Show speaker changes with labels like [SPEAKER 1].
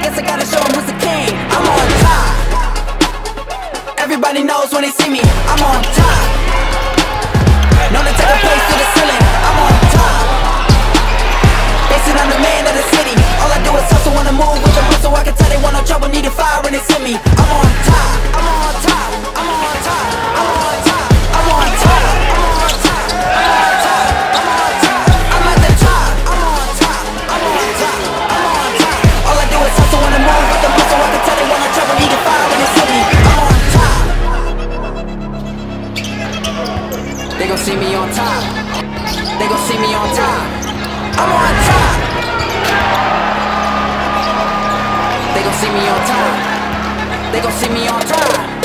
[SPEAKER 1] Guess I gotta show them who's the king. I'm on top. Everybody knows when they see me. I'm on top. They gon' see me on top. They gon' see me on top. I'm on top. They gon' see me on top. They gon' see me on top.